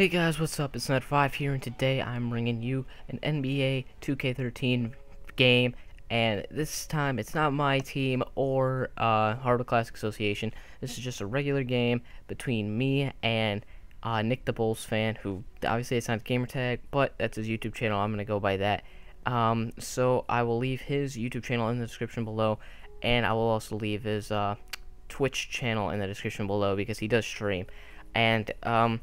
Hey guys, what's up? It's Nedfive here, and today I'm bringing you an NBA 2K13 game, and this time it's not my team or uh, Hardwood Classic Association. This is just a regular game between me and uh, Nick the Bulls fan, who obviously it's not gamer tag, but that's his YouTube channel. I'm gonna go by that. Um, so I will leave his YouTube channel in the description below, and I will also leave his uh, Twitch channel in the description below because he does stream. And um,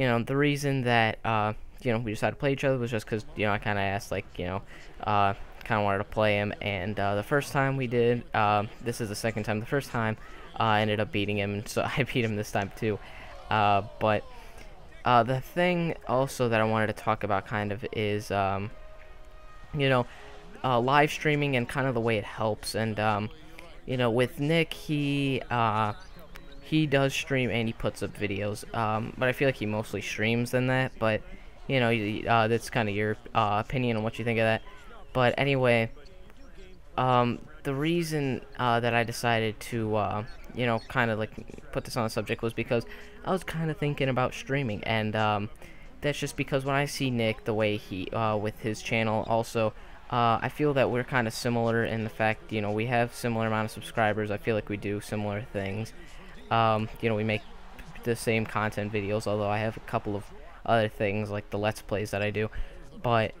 you know, the reason that, uh, you know, we decided to play each other was just because, you know, I kind of asked, like, you know, uh, kind of wanted to play him, and, uh, the first time we did, uh, this is the second time, the first time, uh, I ended up beating him, so I beat him this time, too, uh, but, uh, the thing also that I wanted to talk about, kind of, is, um, you know, uh, live streaming and kind of the way it helps, and, um, you know, with Nick, he, uh, he does stream and he puts up videos, um, but I feel like he mostly streams than that, but, you know, uh, that's kind of your uh, opinion on what you think of that. But anyway, um, the reason uh, that I decided to, uh, you know, kind of like put this on the subject was because I was kind of thinking about streaming, and um, that's just because when I see Nick, the way he, uh, with his channel, also, uh, I feel that we're kind of similar in the fact, you know, we have similar amount of subscribers. I feel like we do similar things. Um, you know, we make the same content videos, although I have a couple of other things like the Let's Plays that I do. But,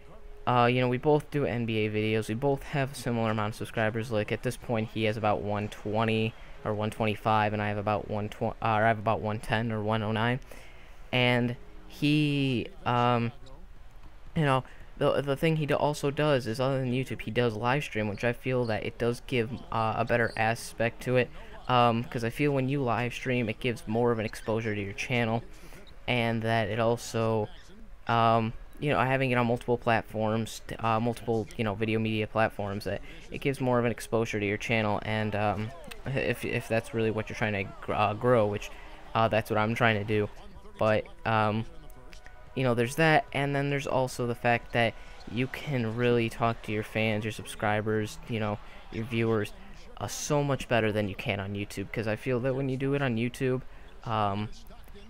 uh, you know, we both do NBA videos. We both have a similar amount of subscribers. Like, at this point, he has about 120 or 125, and I have about 120, uh, or I have about 110 or 109. And he, um, you know, the the thing he also does is other than YouTube, he does live stream, which I feel that it does give uh, a better aspect to it because um, I feel when you live stream, it gives more of an exposure to your channel, and that it also, um, you know, having it on multiple platforms, uh, multiple, you know, video media platforms, that it gives more of an exposure to your channel, and um, if, if that's really what you're trying to uh, grow, which uh, that's what I'm trying to do, but, um, you know, there's that, and then there's also the fact that you can really talk to your fans, your subscribers, you know, your viewers, uh, so much better than you can on YouTube because I feel that when you do it on YouTube, um,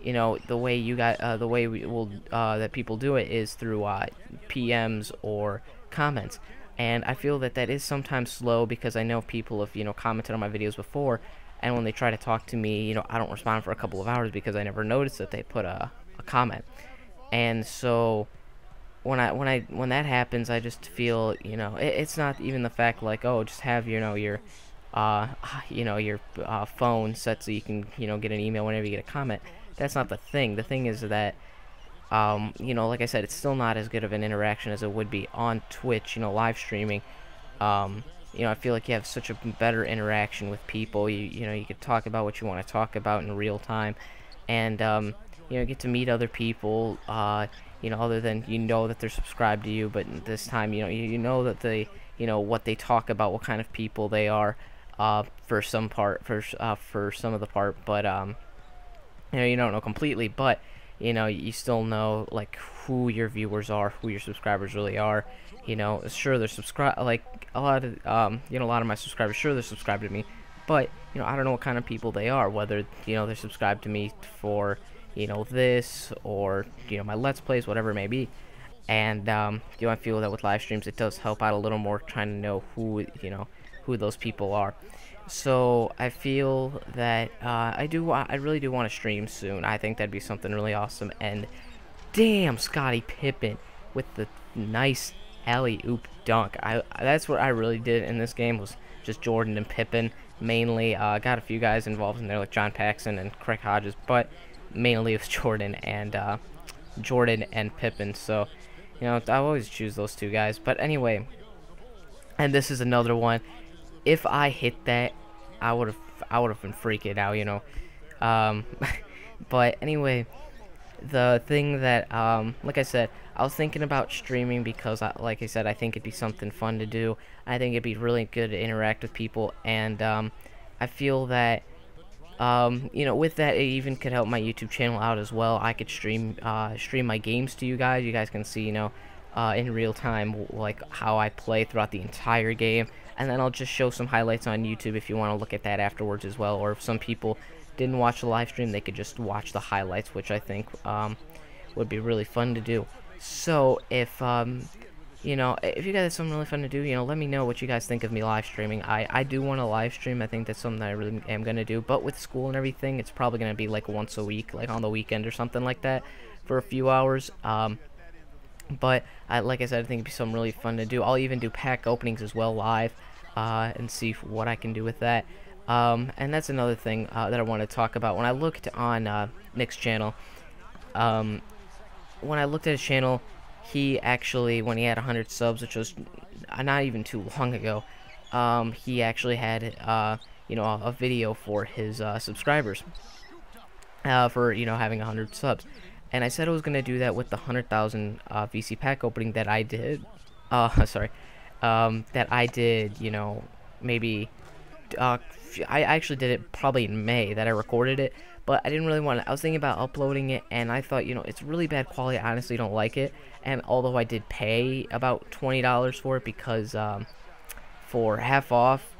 you know the way you got uh, the way we will uh, that people do it is through uh, PMs or comments, and I feel that that is sometimes slow because I know people have you know commented on my videos before, and when they try to talk to me, you know I don't respond for a couple of hours because I never noticed that they put a, a comment, and so when I when I when that happens, I just feel you know it, it's not even the fact like oh just have you know your uh, you know, your uh, phone set so you can, you know, get an email whenever you get a comment. That's not the thing. The thing is that, um, you know, like I said, it's still not as good of an interaction as it would be on Twitch, you know, live streaming. Um, you know, I feel like you have such a better interaction with people. You, you know, you can talk about what you want to talk about in real time, and um, you know, get to meet other people. Uh, you know, other than you know that they're subscribed to you, but this time, you know, you, you know that they, you know, what they talk about, what kind of people they are uh, for some part for uh, for some of the part, but um, you know you don't know completely, but you know you still know like who your viewers are, who your subscribers really are. You know, sure they're subscribe like a lot of um, you know a lot of my subscribers, sure they're subscribed to me, but you know I don't know what kind of people they are, whether you know they're subscribed to me for you know this or you know my let's plays, whatever it may be. And um, you know I feel that with live streams it does help out a little more trying to know who you know who those people are. So I feel that uh, I do. I really do want to stream soon. I think that'd be something really awesome. And damn, Scottie Pippen with the nice alley oop dunk. I that's what I really did in this game was just Jordan and Pippen mainly. Uh, got a few guys involved in there like John Paxson and Craig Hodges, but mainly it was Jordan and uh, Jordan and Pippen. So you know I always choose those two guys. But anyway, and this is another one if I hit that, I would have I would have been freaking out, you know. Um, but anyway, the thing that um, like I said, I was thinking about streaming because, I, like I said, I think it'd be something fun to do. I think it'd be really good to interact with people, and um, I feel that. Um, you know, with that, it even could help my YouTube channel out as well. I could stream, uh, stream my games to you guys. You guys can see, you know, uh, in real time, like how I play throughout the entire game and then I'll just show some highlights on YouTube if you want to look at that afterwards as well, or if some people didn't watch the live stream, they could just watch the highlights, which I think um, would be really fun to do. So if um, you know, if you guys have something really fun to do, you know, let me know what you guys think of me live streaming. I, I do want to live stream. I think that's something that I really am going to do. But with school and everything, it's probably going to be like once a week, like on the weekend or something like that for a few hours. Um, but I, like I said, I think it'd be something really fun to do. I'll even do pack openings as well live uh, and see what I can do with that. Um, and that's another thing uh, that I want to talk about. When I looked on uh, Nick's channel, um, when I looked at his channel, he actually, when he had 100 subs, which was not even too long ago, um, he actually had, uh, you know, a, a, video for his uh, subscribers uh, for, you know, having 100 subs. And I said I was going to do that with the 100,000 uh, VC pack opening that I did. Uh, sorry. Um, that I did, you know, maybe... Uh, I actually did it probably in May that I recorded it but I didn't really want to. I was thinking about uploading it, and I thought, you know, it's really bad quality. I honestly don't like it. And although I did pay about $20 for it because um, for half off,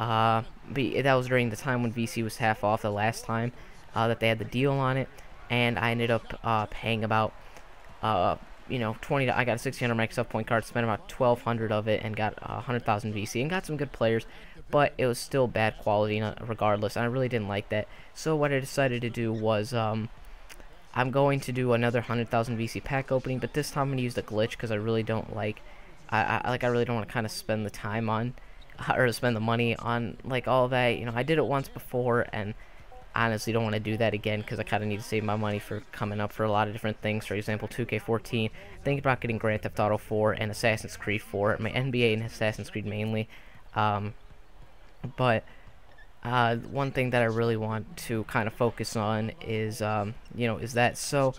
uh, that was during the time when VC was half off the last time uh, that they had the deal on it, and I ended up uh, paying about, uh, you know, 20. I got a 600 Microsoft point card, spent about 1200 of it, and got 100,000 VC, and got some good players but it was still bad quality regardless. And I really didn't like that. So what I decided to do was um, I'm going to do another 100,000 VC pack opening, but this time I'm going to use the glitch because I really don't like, I, I like I really don't want to kind of spend the time on, or spend the money on like all that. You know, I did it once before and honestly don't want to do that again because I kind of need to save my money for coming up for a lot of different things. For example, 2K14, thinking about getting Grand Theft Auto 4 and Assassin's Creed 4, my NBA and Assassin's Creed mainly. Um, but uh, one thing that I really want to kind of focus on is, um, you know, is that so.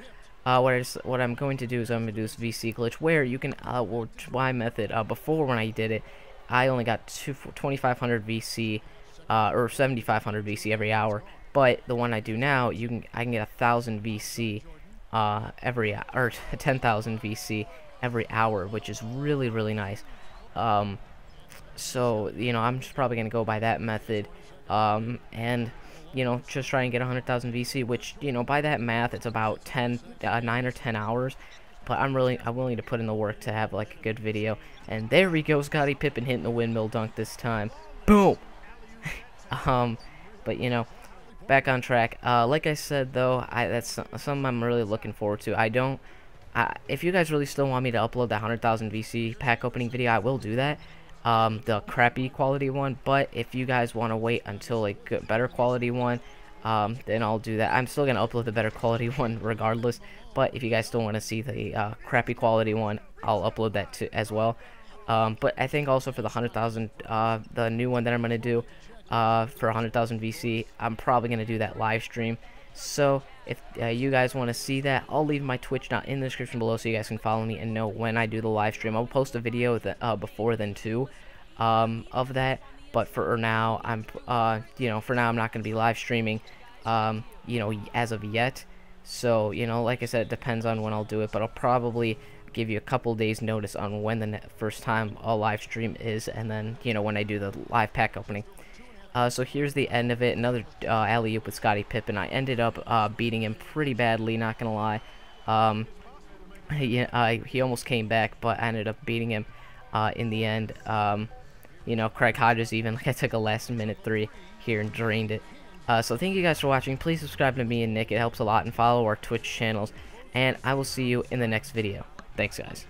Uh, what, I just, what I'm going to do is I'm going to do this VC glitch where you can, uh, well, my method, uh, before when I did it, I only got 2,500 VC, uh, or 7,500 VC every hour, but the one I do now, you can, I can get a 1,000 VC, uh, every, or 10,000 VC every hour, which is really, really nice. Um, so, you know, I'm just probably going to go by that method. Um, and, you know, just try and get 100,000 VC, which, you know, by that math, it's about 10, uh, 9 or 10 hours. But I'm really, I'm willing to put in the work to have, like, a good video. And there we go, Scottie Pippen hitting the windmill dunk this time. Boom! um, but, you know, back on track. Uh, like I said, though, I that's something I'm really looking forward to. I don't... I, if you guys really still want me to upload that 100,000 VC pack opening video, I will do that um, the crappy quality one. But if you guys want to wait until a good, better quality one, um, then I'll do that. I'm still going to upload the better quality one regardless. But if you guys still want to see the uh, crappy quality one, I'll upload that too, as well. Um, but I think also for the 100,000, uh, the new one that I'm going to do uh, for 100,000 VC, I'm probably going to do that live stream. So if uh, you guys want to see that, I'll leave my Twitch down in the description below so you guys can follow me and know when I do the live stream. I'll post a video that, uh, before then too um, of that. But for now, I'm uh, you know for now I'm not going to be live streaming, um, you know as of yet. So you know like I said, it depends on when I'll do it. But I'll probably give you a couple days notice on when the first time a live stream is, and then you know when I do the live pack opening. Uh, so here's the end of it. Another uh, alley-oop with Scottie Pippen. I ended up uh, beating him pretty badly, not going to lie. Um, he, uh, he almost came back, but I ended up beating him uh, in the end. Um, you know, Craig Hodges even, like I took a last minute three here and drained it. Uh, so thank you guys for watching. Please subscribe to me and Nick. It helps a lot. And follow our Twitch channels. And I will see you in the next video. Thanks, guys.